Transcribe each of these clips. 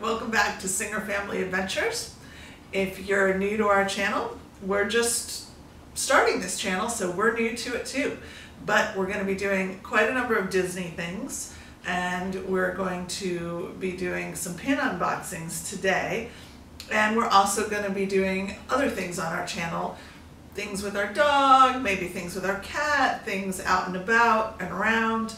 welcome back to Singer Family Adventures. If you're new to our channel, we're just starting this channel, so we're new to it too. But we're going to be doing quite a number of Disney things, and we're going to be doing some pin unboxings today. And we're also going to be doing other things on our channel, things with our dog, maybe things with our cat, things out and about and around.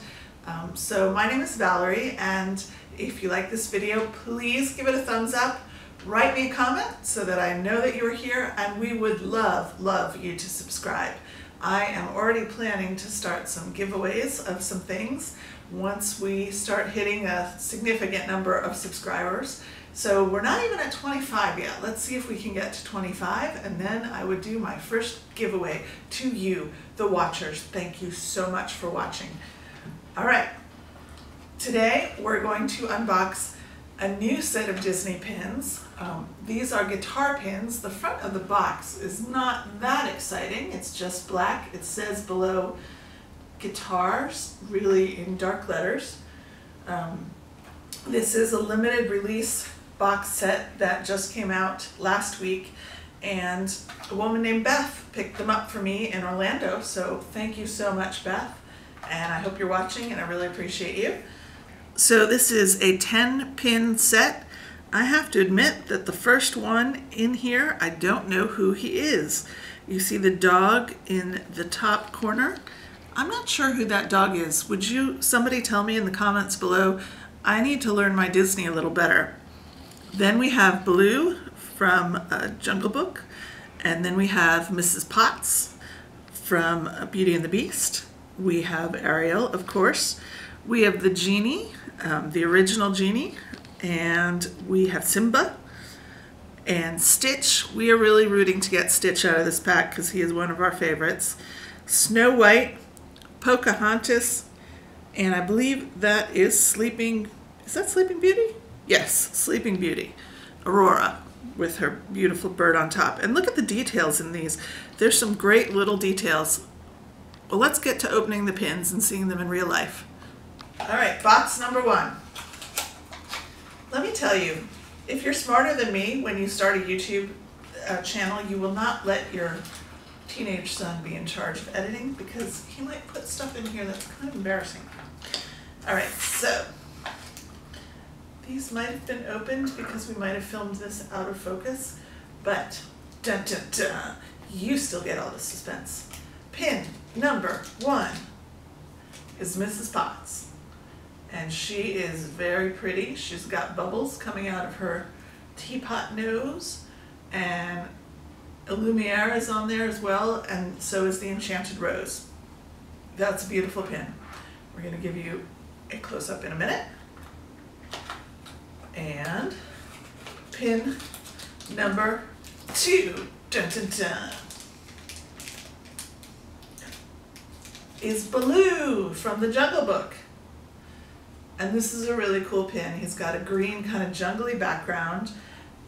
Um, so my name is Valerie and if you like this video, please give it a thumbs up. Write me a comment so that I know that you're here and we would love, love you to subscribe. I am already planning to start some giveaways of some things once we start hitting a significant number of subscribers. So we're not even at 25 yet. Let's see if we can get to 25 and then I would do my first giveaway to you, the watchers. Thank you so much for watching. All right, today we're going to unbox a new set of Disney pins. Um, these are guitar pins. The front of the box is not that exciting. It's just black. It says below guitars, really in dark letters. Um, this is a limited release box set that just came out last week and a woman named Beth picked them up for me in Orlando. So thank you so much, Beth and I hope you're watching and I really appreciate you. So this is a 10 pin set. I have to admit that the first one in here, I don't know who he is. You see the dog in the top corner. I'm not sure who that dog is. Would you, somebody tell me in the comments below? I need to learn my Disney a little better. Then we have Baloo from uh, Jungle Book. And then we have Mrs. Potts from Beauty and the Beast. We have Ariel, of course. We have the genie, um, the original genie, and we have Simba and Stitch. We are really rooting to get Stitch out of this pack because he is one of our favorites. Snow White, Pocahontas, and I believe that is Sleeping, is that Sleeping Beauty? Yes, Sleeping Beauty. Aurora with her beautiful bird on top. And look at the details in these. There's some great little details well, let's get to opening the pins and seeing them in real life. All right, box number one. Let me tell you, if you're smarter than me when you start a YouTube uh, channel, you will not let your teenage son be in charge of editing because he might put stuff in here that's kind of embarrassing. All right, so these might have been opened because we might have filmed this out of focus, but dun dun dun, you still get all the suspense. Pin number one is Mrs. Potts. And she is very pretty. She's got bubbles coming out of her teapot nose. And Lumiere is on there as well, and so is the Enchanted Rose. That's a beautiful pin. We're going to give you a close-up in a minute. And pin number two. Dun, dun, dun. is Baloo from the Jungle Book. And this is a really cool pin. He's got a green kind of jungly background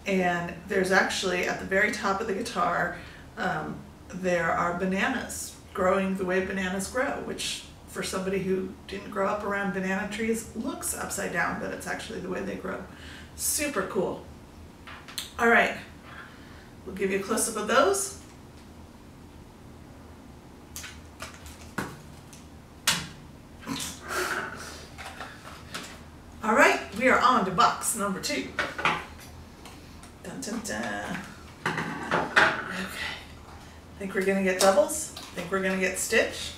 and there's actually at the very top of the guitar um, there are bananas growing the way bananas grow, which for somebody who didn't grow up around banana trees looks upside down, but it's actually the way they grow. Super cool. All right, we'll give you a close-up of those. we are number two. Dun, dun, dun. Okay. Think we're gonna get doubles? Think we're gonna get Stitch?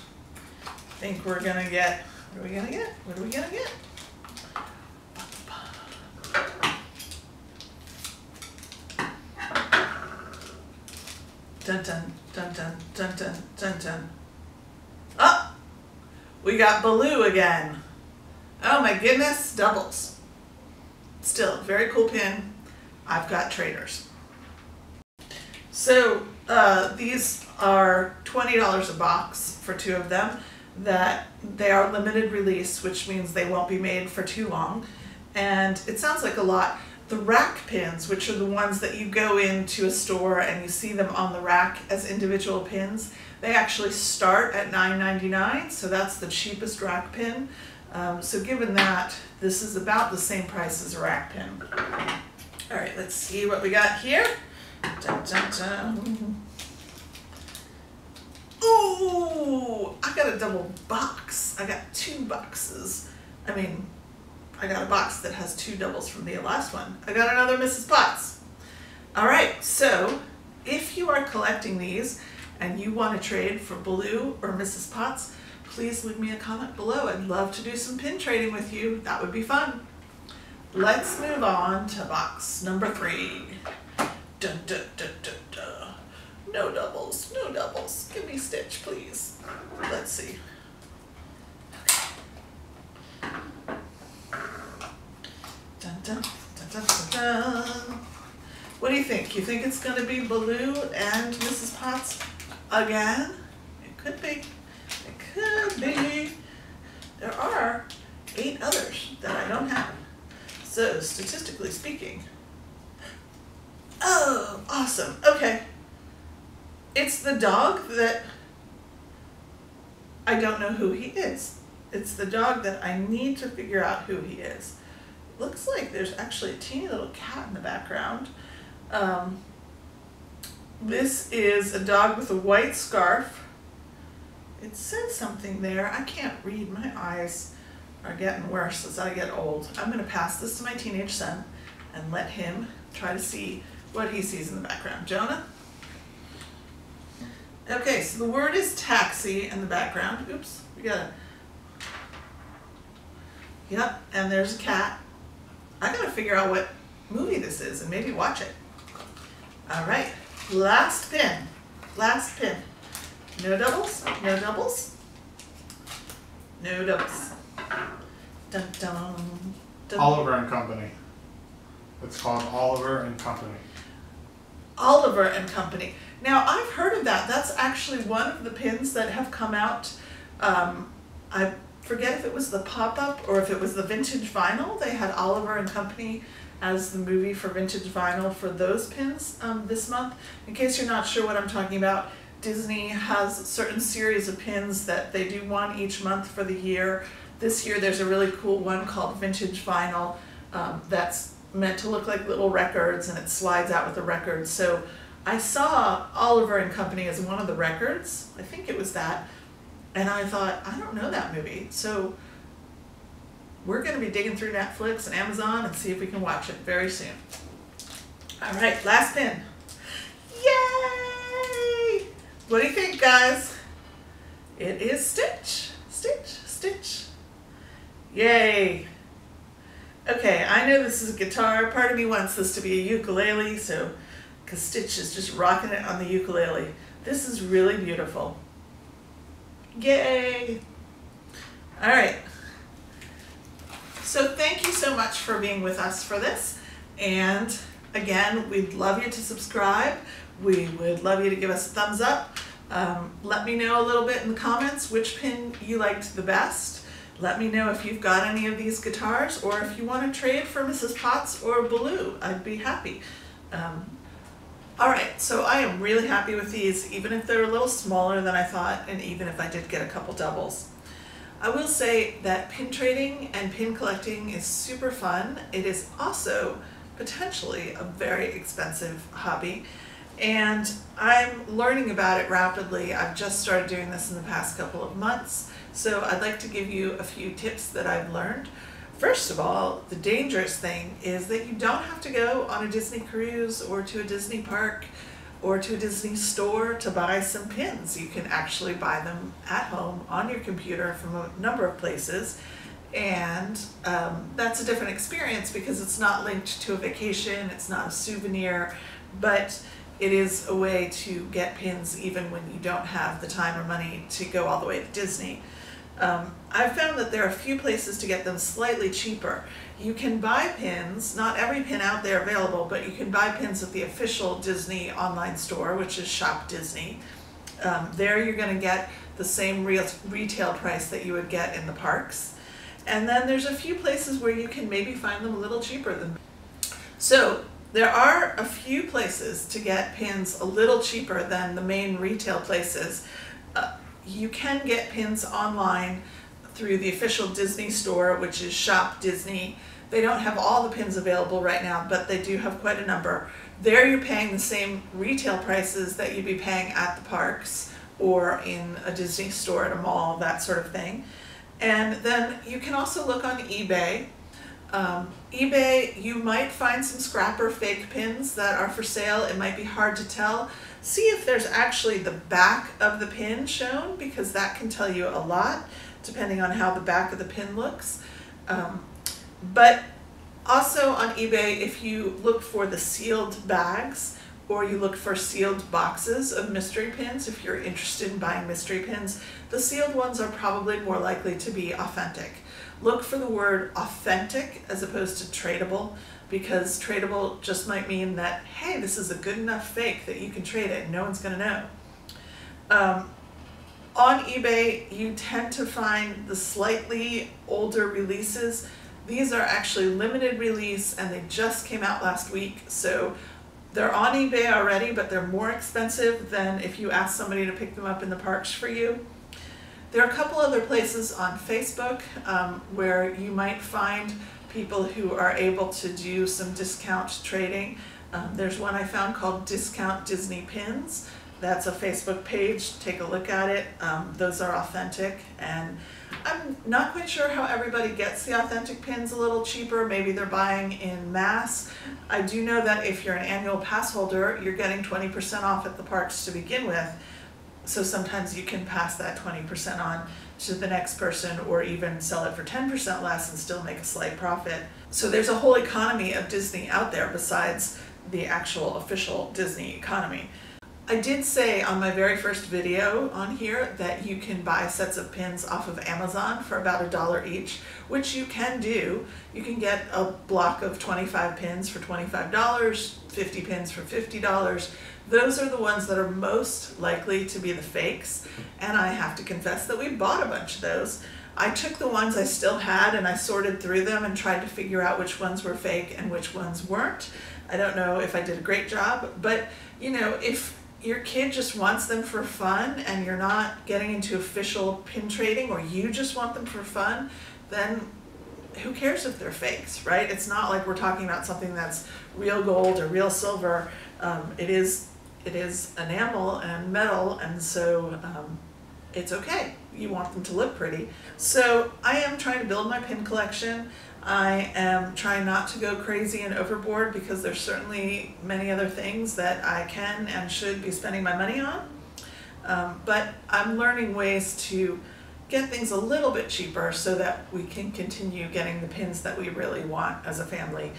Think we're gonna get, what are we gonna get? What are we gonna get? Dun dun dun dun dun dun dun dun. Oh! We got Baloo again. Oh my goodness, doubles. Still, very cool pin. I've got traders. So uh, these are $20 a box for two of them. That they are limited release, which means they won't be made for too long. And it sounds like a lot. The rack pins, which are the ones that you go into a store and you see them on the rack as individual pins, they actually start at $9.99, so that's the cheapest rack pin. Um, so given that, this is about the same price as a rack pin. All right, let's see what we got here. Dun, dun, dun. Ooh, I got a double box. I got two boxes. I mean, I got a box that has two doubles from the last one. I got another Mrs. Potts. All right, so if you are collecting these and you want to trade for Baloo or Mrs. Potts, please leave me a comment below. I'd love to do some pin trading with you. That would be fun. Let's move on to box number three. Dun, dun, dun, dun, dun. No doubles, no doubles. Give me Stitch, please. Let's see. Dun, dun, dun. What do you think? You think it's gonna be Baloo and Mrs. Potts again? It could be. There are eight others that I don't have. So statistically speaking, oh, awesome. Okay. It's the dog that I don't know who he is. It's the dog that I need to figure out who he is. Looks like there's actually a teeny little cat in the background. Um, this is a dog with a white scarf. It says something there. I can't read. My eyes are getting worse as I get old. I'm going to pass this to my teenage son and let him try to see what he sees in the background. Jonah? Okay, so the word is taxi in the background. Oops, we got it. Yep, and there's a cat. I gotta figure out what movie this is and maybe watch it. All right, last pin. Last pin. No doubles, no doubles, no doubles. Dun, dun, dun. Oliver and Company. It's called Oliver and Company. Oliver and Company. Now I've heard of that. That's actually one of the pins that have come out. Um, I forget if it was the pop up or if it was the vintage vinyl. They had Oliver and Company as the movie for vintage vinyl for those pins um, this month. In case you're not sure what I'm talking about, Disney has certain series of pins that they do one each month for the year. This year there's a really cool one called Vintage Vinyl um, that's meant to look like little records and it slides out with the records. So I saw Oliver and Company as one of the records. I think it was that. And I thought, I don't know that movie. So we're going to be digging through Netflix and Amazon and see if we can watch it very soon. All right, last pin. Yay! What do you think, guys? It is Stitch. Stitch, Stitch. Yay! Okay, I know this is a guitar. Part of me wants this to be a ukulele, so, because Stitch is just rocking it on the ukulele. This is really beautiful. Yay! All right. So thank you so much for being with us for this. And again, we'd love you to subscribe. We would love you to give us a thumbs up. Um, let me know a little bit in the comments which pin you liked the best. Let me know if you've got any of these guitars or if you want to trade for Mrs. Potts or Baloo. I'd be happy. Um, all right, so I am really happy with these, even if they're a little smaller than I thought, and even if I did get a couple doubles. I will say that pin trading and pin collecting is super fun. It is also potentially a very expensive hobby and I'm learning about it rapidly. I've just started doing this in the past couple of months, so I'd like to give you a few tips that I've learned. First of all, the dangerous thing is that you don't have to go on a Disney cruise or to a Disney park or to a Disney store to buy some pins. You can actually buy them at home on your computer from a number of places. And um, that's a different experience because it's not linked to a vacation, it's not a souvenir, but it is a way to get pins even when you don't have the time or money to go all the way to Disney. Um, I've found that there are a few places to get them slightly cheaper. You can buy pins, not every pin out there available, but you can buy pins at the official Disney online store, which is Shop Disney. Um, there you're going to get the same real retail price that you would get in the parks. And then there's a few places where you can maybe find them a little cheaper than. So there are a few places to get pins a little cheaper than the main retail places. Uh, you can get pins online through the official Disney store, which is Shop Disney. They don't have all the pins available right now, but they do have quite a number. There you're paying the same retail prices that you'd be paying at the parks or in a Disney store at a mall, that sort of thing. And then you can also look on eBay. Um, eBay, you might find some scrapper fake pins that are for sale. It might be hard to tell. See if there's actually the back of the pin shown because that can tell you a lot depending on how the back of the pin looks. Um, but also on eBay, if you look for the sealed bags or you look for sealed boxes of mystery pins, if you're interested in buying mystery pins, the sealed ones are probably more likely to be authentic. Look for the word authentic as opposed to tradable because tradable just might mean that, hey, this is a good enough fake that you can trade it and no one's going to know. Um, on eBay, you tend to find the slightly older releases. These are actually limited release and they just came out last week. So they're on eBay already, but they're more expensive than if you ask somebody to pick them up in the parks for you. There are a couple other places on Facebook um, where you might find people who are able to do some discount trading. Um, there's one I found called Discount Disney Pins. That's a Facebook page. Take a look at it. Um, those are authentic and I'm not quite sure how everybody gets the authentic pins a little cheaper. Maybe they're buying in mass. I do know that if you're an annual pass holder, you're getting 20% off at the parks to begin with. So sometimes you can pass that 20% on to the next person or even sell it for 10% less and still make a slight profit. So there's a whole economy of Disney out there besides the actual official Disney economy. I did say on my very first video on here that you can buy sets of pins off of Amazon for about a dollar each, which you can do. You can get a block of 25 pins for $25, 50 pins for $50. Those are the ones that are most likely to be the fakes, and I have to confess that we bought a bunch of those. I took the ones I still had and I sorted through them and tried to figure out which ones were fake and which ones weren't. I don't know if I did a great job, but you know, if your kid just wants them for fun and you're not getting into official pin trading or you just want them for fun, then who cares if they're fakes, right? It's not like we're talking about something that's real gold or real silver. Um, it is it is enamel and metal, and so um, it's okay. You want them to look pretty. So I am trying to build my pin collection. I am trying not to go crazy and overboard because there's certainly many other things that I can and should be spending my money on. Um, but I'm learning ways to get things a little bit cheaper so that we can continue getting the pins that we really want as a family.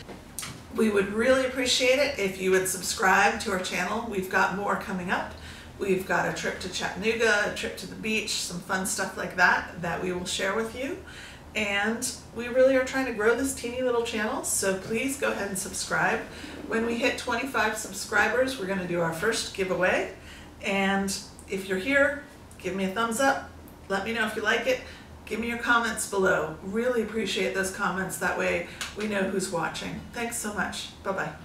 We would really appreciate it if you would subscribe to our channel. We've got more coming up. We've got a trip to Chattanooga, a trip to the beach, some fun stuff like that that we will share with you and we really are trying to grow this teeny little channel so please go ahead and subscribe. When we hit 25 subscribers we're going to do our first giveaway. And if you're here give me a thumbs up. Let me know if you like it. Give me your comments below. Really appreciate those comments. That way we know who's watching. Thanks so much. Bye bye